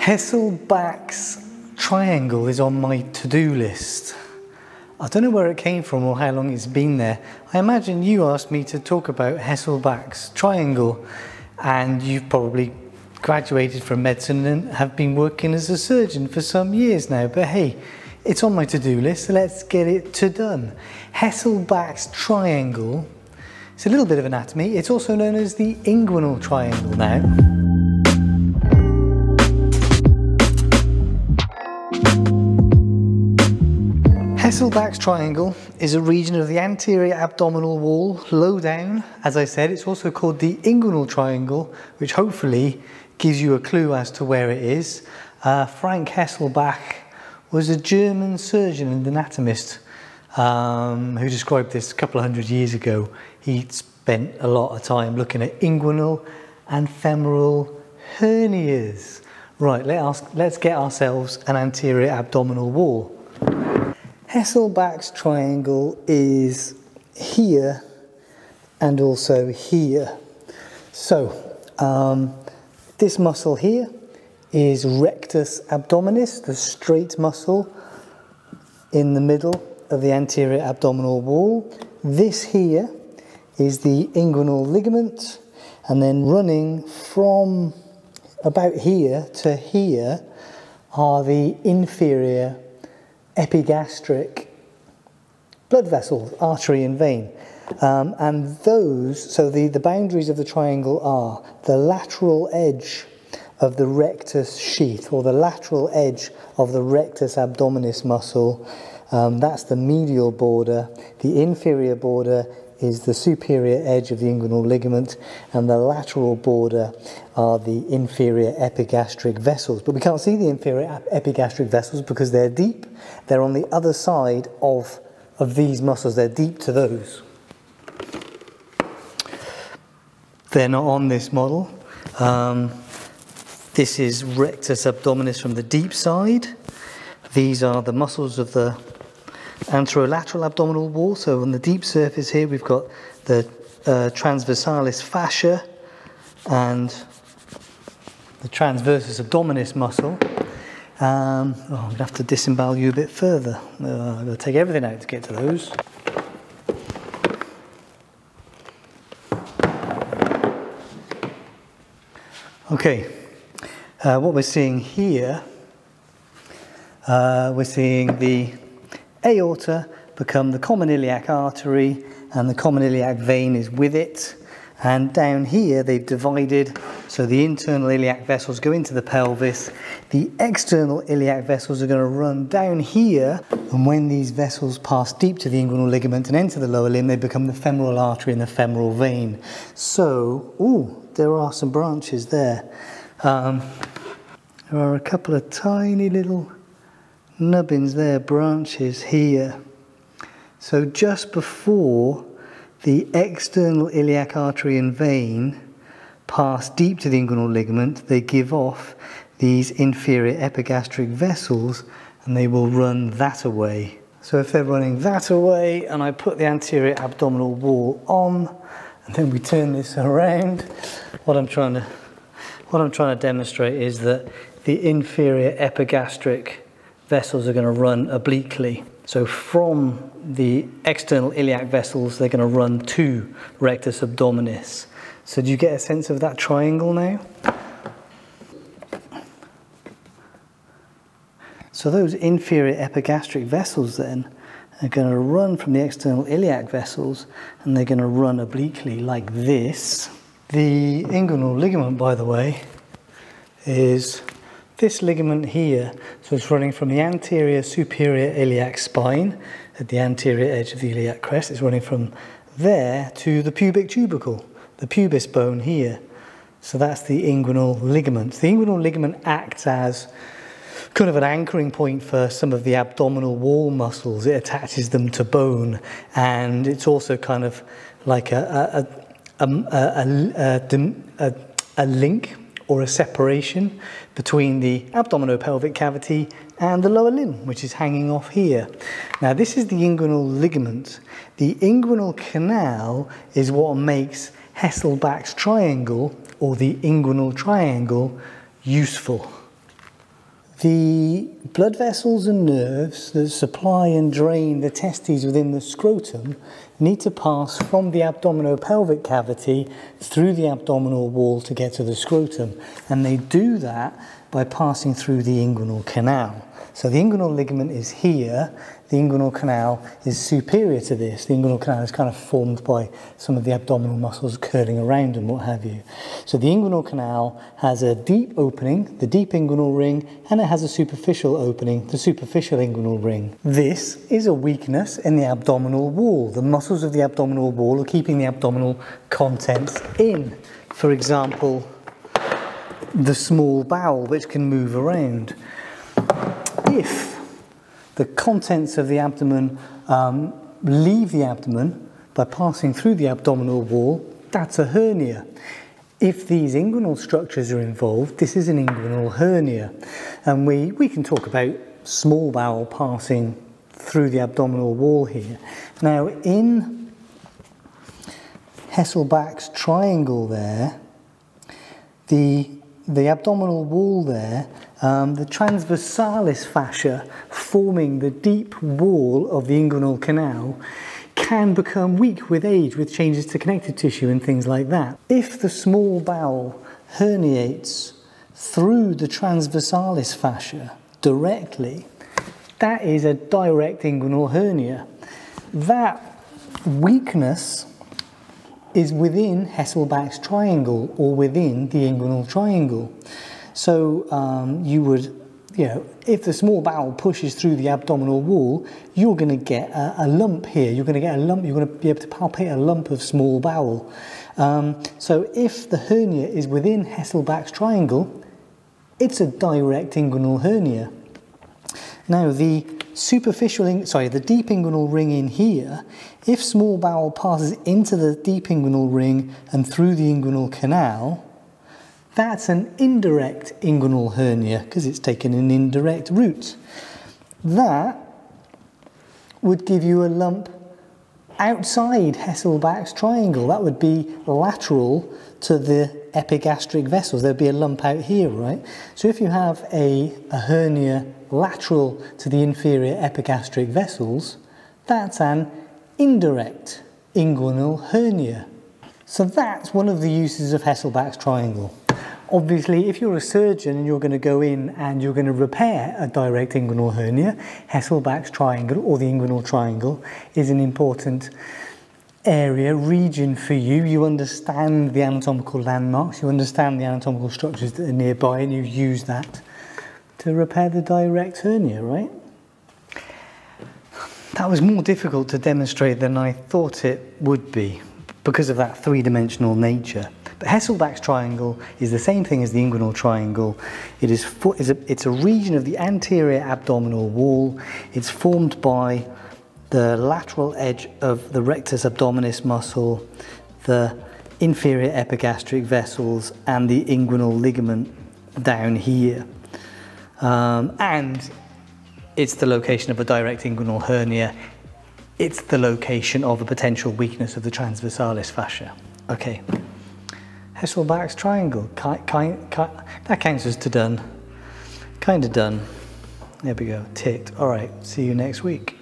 Hesselbach's triangle is on my to-do list. I don't know where it came from or how long it's been there. I imagine you asked me to talk about Hesselbach's triangle and you've probably graduated from medicine and have been working as a surgeon for some years now. But hey, it's on my to-do list, so let's get it to done. Hesselbach's triangle, it's a little bit of anatomy. It's also known as the inguinal triangle now. Hesselbach's triangle is a region of the anterior abdominal wall, low down. As I said, it's also called the inguinal triangle, which hopefully gives you a clue as to where it is. Uh, Frank Hesselbach was a German surgeon and anatomist um, who described this a couple of hundred years ago. He spent a lot of time looking at inguinal and femoral hernias. Right, let us, let's get ourselves an anterior abdominal wall. Hesselbach's triangle is here and also here. So um, this muscle here is rectus abdominis, the straight muscle in the middle of the anterior abdominal wall. This here is the inguinal ligament and then running from about here to here are the inferior epigastric blood vessels, artery and vein. Um, and those, so the, the boundaries of the triangle are the lateral edge of the rectus sheath or the lateral edge of the rectus abdominis muscle. Um, that's the medial border. The inferior border is the superior edge of the inguinal ligament and the lateral border are the inferior epigastric vessels. But we can't see the inferior epigastric vessels because they're deep. They're on the other side of, of these muscles. They're deep to those. They're not on this model. Um, this is rectus abdominis from the deep side. These are the muscles of the anterolateral abdominal wall. So on the deep surface here, we've got the uh, transversalis fascia and the transversus abdominis muscle. Um, oh, I'm going to have to disembowel you a bit further. Uh, I'm going to take everything out to get to those. Okay, uh, what we're seeing here, uh, we're seeing the aorta become the common iliac artery and the common iliac vein is with it. And down here they've divided, so the internal iliac vessels go into the pelvis. The external iliac vessels are going to run down here, and when these vessels pass deep to the inguinal ligament and enter the lower limb, they become the femoral artery and the femoral vein. So, oh, there are some branches there. Um, there are a couple of tiny little nubbins there, branches here. So just before the external iliac artery and vein pass deep to the inguinal ligament, they give off these inferior epigastric vessels and they will run that away. So if they're running that away and I put the anterior abdominal wall on and then we turn this around, what I'm trying to what I'm trying to demonstrate is that the inferior epigastric vessels are going to run obliquely. So from the external iliac vessels, they're going to run to rectus abdominis. So do you get a sense of that triangle now? So those inferior epigastric vessels then are going to run from the external iliac vessels and they're going to run obliquely like this. The inguinal ligament, by the way, is this ligament here, so it's running from the anterior superior iliac spine at the anterior edge of the iliac crest. It's running from there to the pubic tubercle, the pubis bone here. So that's the inguinal ligament. The inguinal ligament acts as kind of an anchoring point for some of the abdominal wall muscles. It attaches them to bone, and it's also kind of like a, a, a, a, a link or a separation between the abdominopelvic cavity and the lower limb, which is hanging off here. Now, this is the inguinal ligament. The inguinal canal is what makes Hesselbach's triangle, or the inguinal triangle, useful. The blood vessels and nerves that supply and drain the testes within the scrotum need to pass from the abdominopelvic cavity through the abdominal wall to get to the scrotum. And they do that by passing through the inguinal canal. So the inguinal ligament is here, the inguinal canal is superior to this. The inguinal canal is kind of formed by some of the abdominal muscles curling around and what have you. So the inguinal canal has a deep opening, the deep inguinal ring, and it has a superficial opening, the superficial inguinal ring. This is a weakness in the abdominal wall. The muscles of the abdominal wall are keeping the abdominal contents in. For example, the small bowel, which can move around. If the contents of the abdomen um, leave the abdomen by passing through the abdominal wall, that's a hernia. If these inguinal structures are involved, this is an inguinal hernia. And we, we can talk about small bowel passing through the abdominal wall here. Now, in Hesselbach's triangle there, the the abdominal wall there, um, the transversalis fascia forming the deep wall of the inguinal canal can become weak with age with changes to connective tissue and things like that. If the small bowel herniates through the transversalis fascia directly, that is a direct inguinal hernia. That weakness is within Hesselbach's triangle or within the inguinal triangle. So um, you would, you know, if the small bowel pushes through the abdominal wall, you're going to get a, a, lump here. You're going to get a lump, you're going to be able to palpate a lump of small bowel. Um, so if the hernia is within Hesselbach's triangle, it's a direct inguinal hernia. Now the superficial, sorry, the deep inguinal ring in here, if small bowel passes into the deep inguinal ring and through the inguinal canal, that's an indirect inguinal hernia because it's taken an indirect route. That would give you a lump outside Hesselbach's triangle. That would be lateral to the epigastric vessels. There'd be a lump out here, right? So if you have a, a hernia lateral to the inferior epigastric vessels, that's an indirect inguinal hernia. So that's one of the uses of Hesselbach's triangle. Obviously, if you're a surgeon and you're going to go in and you're going to repair a direct inguinal hernia, Hesselbach's triangle or the inguinal triangle is an important area, region for you. You understand the anatomical landmarks, you understand the anatomical structures that are nearby, and you use that to repair the direct hernia, right? That was more difficult to demonstrate than I thought it would be because of that three-dimensional nature. But Hesselbach's triangle is the same thing as the inguinal triangle. It is it's a, it's a region of the anterior abdominal wall. It's formed by the lateral edge of the rectus abdominis muscle, the inferior epigastric vessels, and the inguinal ligament down here. Um, and it's the location of a direct inguinal hernia. It's the location of a potential weakness of the transversalis fascia. Okay. Hesselbach's triangle. Ki ki ki that counts as to done. Kind of done. There we go. Ticked. All right. See you next week.